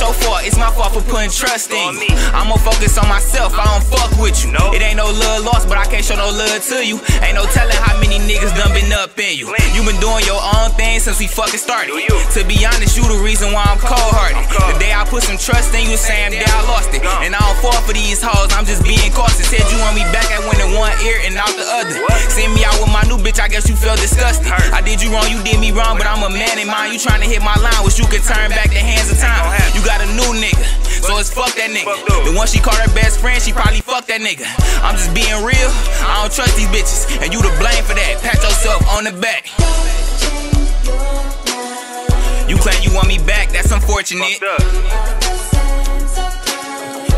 ain't your fault, it's my fault for putting trust in you. I'ma focus on myself, I don't fuck with you. It ain't no love lost, but I can't show no love to you. Ain't no telling how many niggas done been up in you. You been doing your own thing since we fucking started. To be honest, you the reason why I'm cold hearted. The day I put some trust in you, saying that I lost it. And I don't fall for these hoes, I'm just being cautious. Said you want me back, I went in one ear and out the other. Send me out with my new bitch, I guess you feel disgusted. I did you wrong, you did me wrong, but I'm a man in mind. You trying to hit my line, wish you could turn back the hands of time. Nigga. The one she called her best friend, she probably fucked that nigga. I'm just being real, I don't trust these bitches, and you to blame for that. Pat yourself on the back. You claim you want me back, that's unfortunate.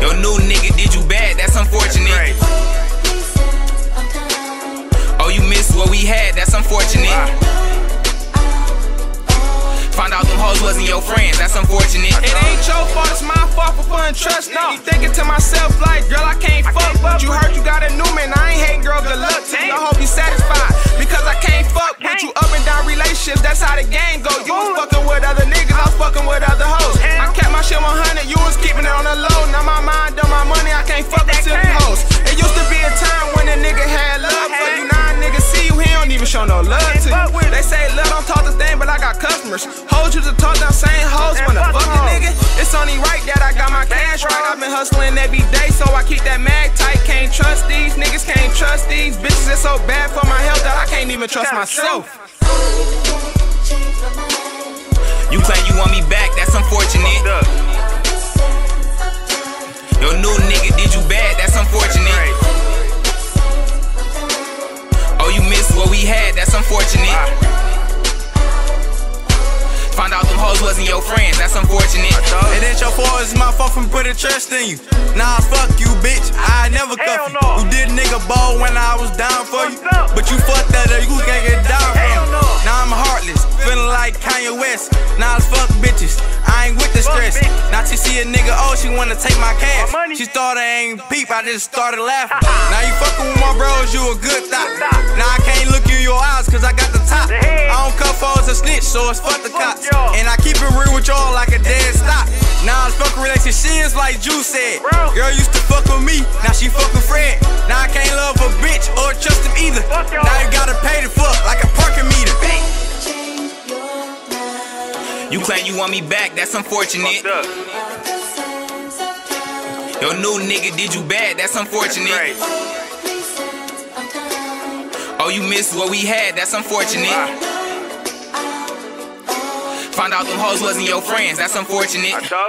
Your new nigga did you bad, that's unfortunate. Oh, you missed what we had, that's unfortunate. Found out them hoes wasn't your friends, that's unfortunate. It ain't your fault, it's my fault for putting trust in you. Thinking to myself like, girl, I can't fuck with you. Heard you got a new man, I ain't hating, girl, good luck to you. I hope you satisfied because I can't fuck with you. Up and down relationships, that's how the game go. You was fucking with other customers. Hold you to talk down same hoes when the fuck a nigga. It's only right that I got my cash right. I've been hustling every day, so I keep that mag tight. Can't trust these niggas, can't trust these bitches. It's so bad for my health that I can't even trust myself. You claim you want me back, that's unfortunate. Your new nigga did you bad, that's unfortunate. Oh, you missed what we had, that's unfortunate. Found hoes wasn't your friends, that's unfortunate. It ain't your fault, it's my fault for putting trust in you. Nah, fuck you, bitch. I never cuff you. You did nigga ball when I was down for you. But you fucked that up, you can't get down from you. Now I'm heartless, feeling like Kanye West. Now it's fuck bitches, I ain't with the stress. Now she see a nigga, oh, she wanna take my cash. She thought I ain't peep, I just started laughing. Now you fucking with my bros, you a good thought. Cuff hoes and snitch, so it's fuck the cops. And I keep it real with y'all like a dead stop. Now I'm fucking relationships like Juice said. Girl used to fuck with me, now she fuck with Fred. Now I can't love a bitch or trust him either. Now you gotta pay the fuck like a parking meter. You claim you want me back, that's unfortunate. Your new nigga did you bad, that's unfortunate. Oh, you missed what we had, that's unfortunate. Found out them hoes wasn't your friends, that's unfortunate.